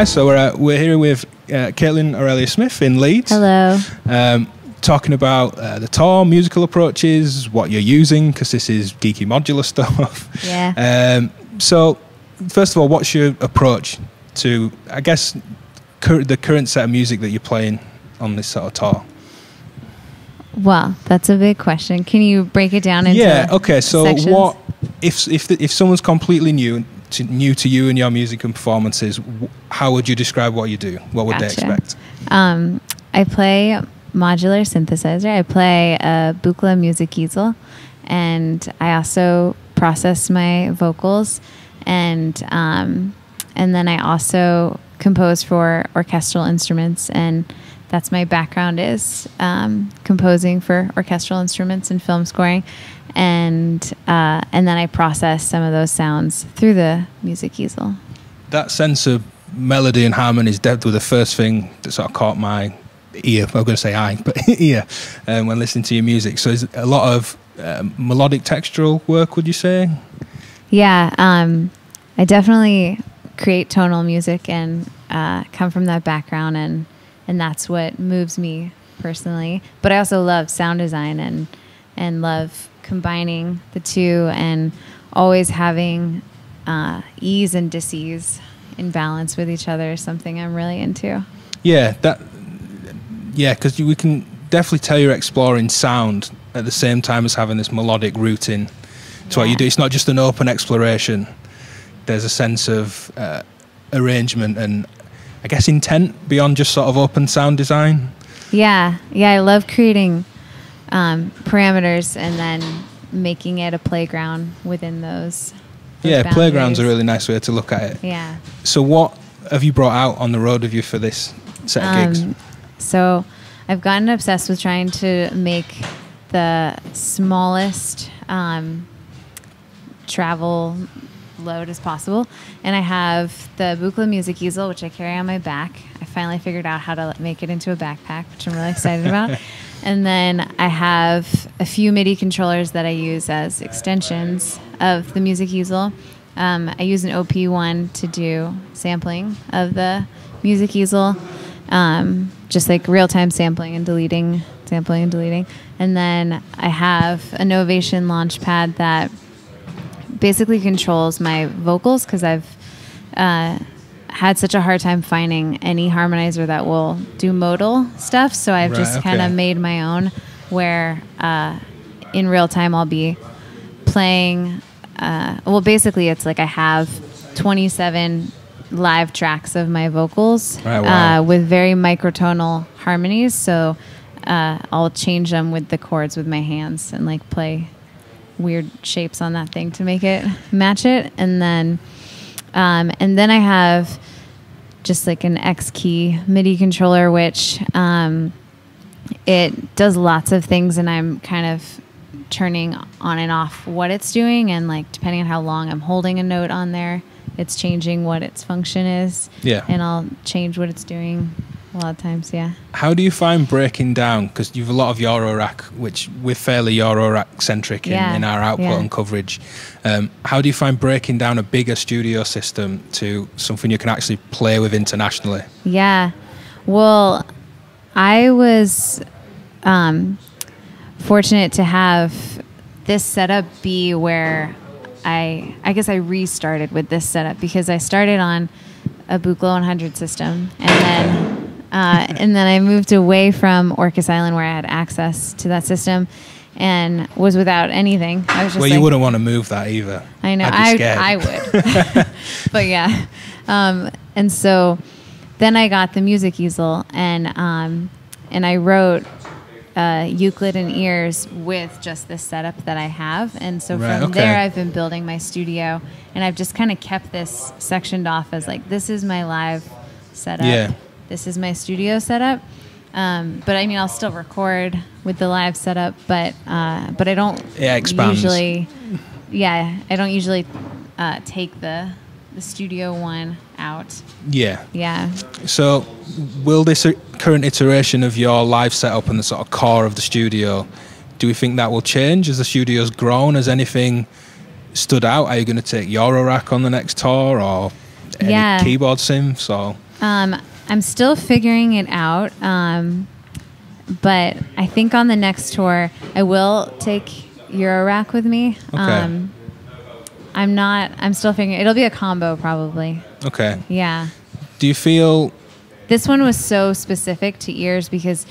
Hi, so we're, uh, we're here with uh, Kaitlyn Aurelia Smith in Leeds. Hello. Um, talking about uh, the tour, musical approaches, what you're using, because this is geeky modular stuff. Yeah. Um, so, first of all, what's your approach to, I guess, cur- the current set of music that you're playing on this sort of tour? Well, that's a big question. Can you break it down into yeah. Okay. So, sections? what if if the, if someone's completely new to, new to you and your music and performances? How would you describe what you do? What would they expect? Um, I play modular synthesizer. I play a Buchla Music Easel, and I also process my vocals, and um, and then I also compose for orchestral instruments, and that's my background is um, composing for orchestral instruments and film scoring, and uh, and then I process some of those sounds through the Music Easel. that sense of melody and harmony is definitely the first thing that sort of caught my ear. I'm going to say eye, but ear um, when listening to your music. So, is a lot of um, melodic textural work? Would you say? Yeah, um, I definitely create tonal music and uh, come from that background, and and that's what moves me personally. But I also love sound design and and love combining the two and always having uh, ease and dis-ease in balance with each other is something I'm really into. Yeah, that. Yeah, because we can definitely tell you're exploring sound at the same time as having this melodic rooting to what you do. It's not just an open exploration. There's a sense of uh, arrangement and, I guess, intent beyond just sort of open sound design. Yeah, yeah, I love creating um, parameters and then making it a playground within those. those yeah, playground's a really nice way to look at it. Yeah. So, what have you brought out on the road with you for this set of gigs? Um, so I've gotten obsessed with trying to make the smallest um, travel load as possible. And I have the Buchla Music Easel, which I carry on my back. I finally figured out how to make it into a backpack, which I'm really excited about. And then I have a few MIDI controllers that I use as extensions of the Music Easel. Um, I use an OP1 to do sampling of the Music Easel, um, just like real time sampling and deleting, sampling and deleting. And then I have a Novation Launchpad that basically controls my vocals because I've uh, had such a hard time finding any harmonizer that will do modal stuff. So I've Right, just kind of made my own where uh, in real time I'll be playing. Uh, well, basically, it's like I have 27 live tracks of my vocals Right, wow. uh, with very microtonal harmonies. So uh, I'll change them with the chords with my hands and like play weird shapes on that thing to make it match it. And then um, and then i have just like an Xkey midi controller which um, it does lots of things and i'm kind of turning on and off what it's doing. And like depending on how long i'm holding a note on there it's changing what its function is. Yeah. and i'll change what it's doing a lot of times yeah How do you find breaking down? Because you've a lot of Eurorack, which we're fairly Eurorack centric in, Yeah, in our output yeah. and coverage. Um, how do you find breaking down a bigger studio system to something you can actually play with internationally? Yeah. Well, I was um, fortunate to have this setup be where I, I guess I restarted with this setup because I started on a Buchla 100 system and then. Uh, and then I moved away from Orcas Island where I had access to that system and was without anything. I was just well, like, you wouldn't want to move that either. I know. I. I would. but yeah. Um, and so then I got the music easel and um, and I wrote uh, Euclid and ears with just this setup that I have. And so Right, from okay. there I've been building my studio and I've just kind of kept this sectioned off as like this is my live setup. Yeah. This is my studio setup. Um, but I mean, I'll still record with the live setup, but uh, but I don't Yeah, usually. Yeah, I don't usually uh, take the the studio one out. Yeah. Yeah. So, will this uh, current iteration of your live setup and the sort of core of the studio, do we think that will change as the studio's grown? Has anything stood out? Are you going to take Eurorack on the next tour or any Yeah. keyboard synths or? Um, I'm still figuring it out. Um, but I think on the next tour, I will take Eurorack with me. Okay. Um, I'm not. I'm still figuring. It'll be a combo probably. Okay. Yeah. Do you feel This one was so specific to ears because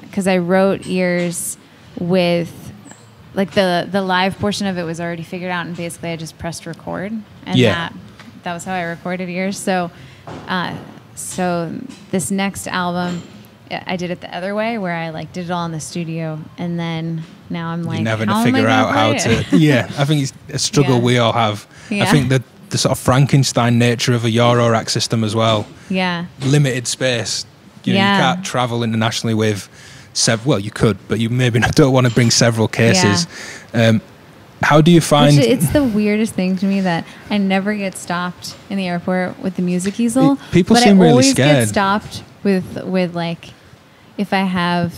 because I wrote ears with like the the live portion of it was already figured out and basically I just pressed record and Yeah. that that was how I recorded ears. So uh, so this next album. I I did it the other way, where I like did it all in the studio, and then now I'm like, you're never how to figure out how it? to? Yeah, I think it's a struggle Yeah. we all have. I think that the sort of Frankenstein nature of a Eurorack system as well. yeah, limited space. You know, Yeah. you can't travel internationally with several. Well, you could, but you maybe not, don't want to bring several cases. Um, how do you find? Which, it's the weirdest thing to me that I never get stopped in the airport with the music easel. It- people but seem I really always scared. get stopped with with like if I have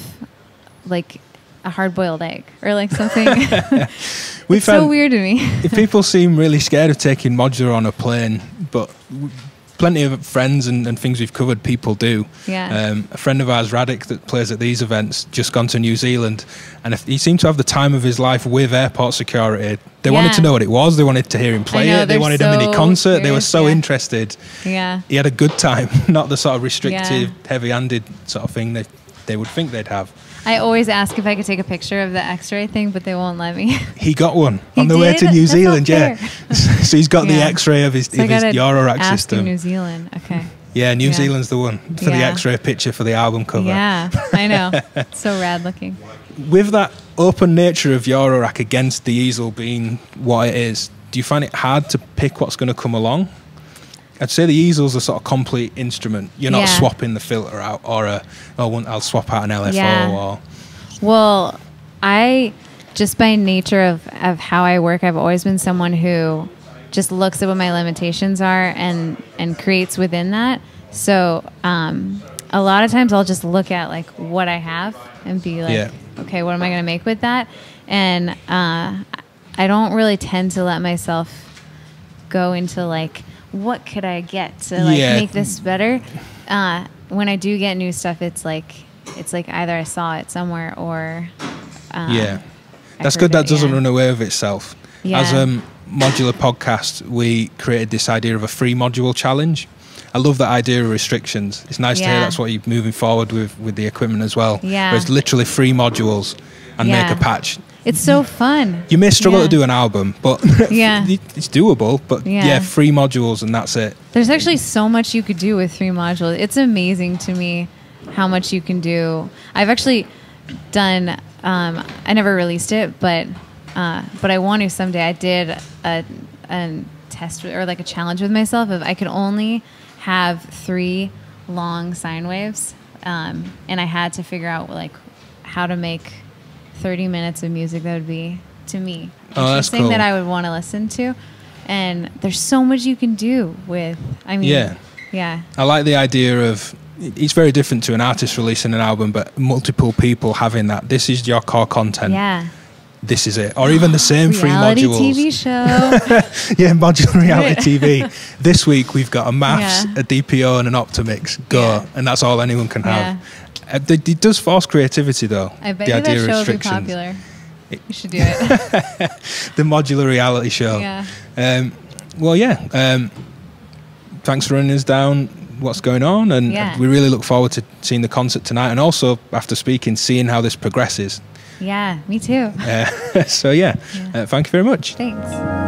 like a hard boiled egg or like something. We've it's so weird to me. if people seem really scared of taking modular on a plane, but plenty of friends and, and things we've covered, people do. Yeah. Um, a friend of ours, Radic, that plays at these events, just gone to New Zealand, and if, he seemed to have the time of his life with airport security. They wanted to know what it was. They wanted to hear him play know, it. They wanted a mini so concert. They were so yeah. interested. yeah. He had a good time, not the sort of restrictive, Yeah. heavy-handed sort of thing they they would think they'd have. I always ask if I could take a picture of the X-ray thing, but they won't let me. He got one He on the way to New That's Zealand. Yeah, so he's got the X-ray of his, so of his Eurorack system. New Zealand. Okay. Yeah, New Yeah. Zealand's the one for the X-ray picture for the album cover. Yeah, I know. so rad looking. With that open nature of Eurorack against the easel being what it is, do you find it hard to pick what's going to come along? I'd say the easel's a sort of complete instrument. You're not Yeah. swapping the filter out or a, oh, one- I'll swap out an LFO Yeah. or Well, I just by nature of, of how I work, I've always been someone who just looks at what my limitations are and and creates within that. So um, a lot of times I'll just look at like what I have and be like, Yeah. okay, what am I going to make with that? And uh, I don't really tend to let myself go into like what could I get to like Yeah. make this better. Uh, when I do get new stuff, it's like it's like either I saw it somewhere or uh, yeah. That's good. That it, doesn't yeah. run away with itself. Yeah. As um, modular podcast, we created this idea of a free module challenge. I love that idea of restrictions. It's nice to hear that's what you're moving forward with with the equipment as well. Yeah. Where it's literally free modules and Yeah. make a patch. It's so fun. You may struggle Yeah. to do an album, but Yeah. it's doable. But yeah. Yeah. free modules and that's it. There's actually so much you could do with three modules. It's amazing to me how much you can do. I've actually done. Um, I never released it, but uh, but I want to someday. I did a, a test or like a challenge with myself of I could only have three long sine waves, um, and I had to figure out like how to make 30 minutes of music that would be to me Oh, that's interesting cool. that I would want to listen to. And there's so much you can do with. I mean, Yeah. yeah, I like the idea of it's very different to an artist releasing an album, but multiple people having that. This is your core content. yeah. This is it, or even the same free Reality modules. TV show. yeah, modular reality TV. This week we've got a maths, Yeah. a DPO, and an Optomix. Go, Yeah. and that's all anyone can have. Uh, it, it does force creativity, though. I bet the you idea that show would be popular. You should do it. The modular reality show. yeah. Um, well, yeah. Um, thanks for running us down. What's going on, and Yeah. we really look forward to seeing the concert tonight, and also after speaking, seeing how this progresses. Yeah, me too. Uh, so yeah, Yeah. Uh, thank you very much. Thanks.